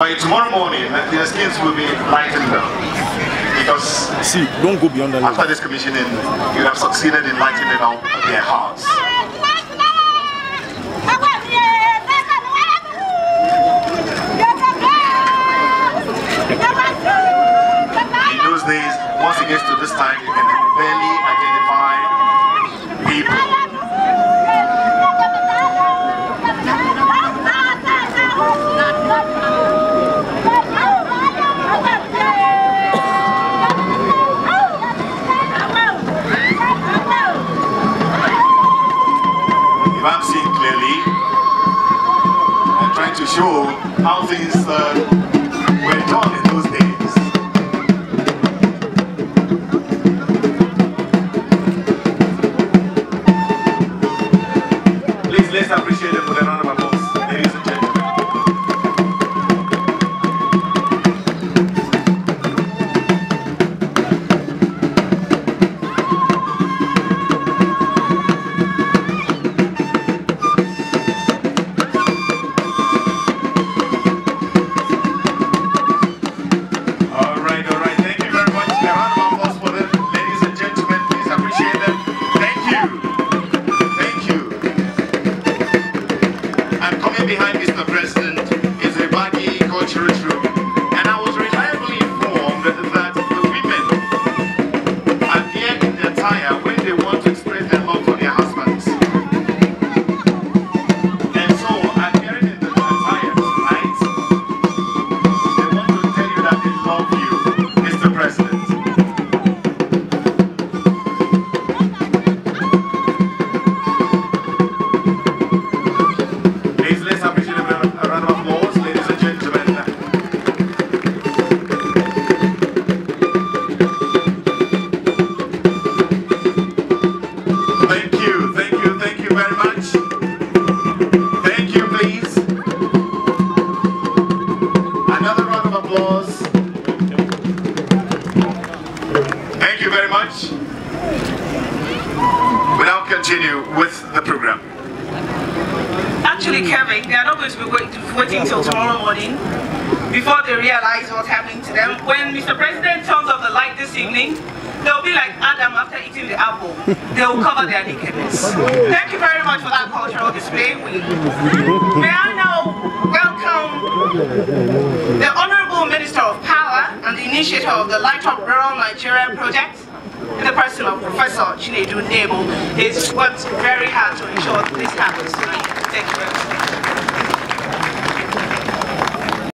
By tomorrow morning, their skins will be lightened up. Because See, don't go beyond that after this commissioning, you have succeeded in lightening up their hearts. In those days, once it gets to this time, you can barely Seeing clearly, I'm trying to show how things uh, in their We now continue with the program. Actually, Kevin, they are not going to be wait, waiting till tomorrow morning before they realize what's happening to them. When Mr. President turns off the light this evening, they'll be like Adam after eating the apple. They'll cover their nakedness. Thank you very much for that cultural display. We, may I now welcome the Honorable Minister of Power and the initiator of the Light Up Rural Nigeria project, in the person of Professor Chinedu Nebo, has worked very hard to ensure this happens tonight. Thank you very much.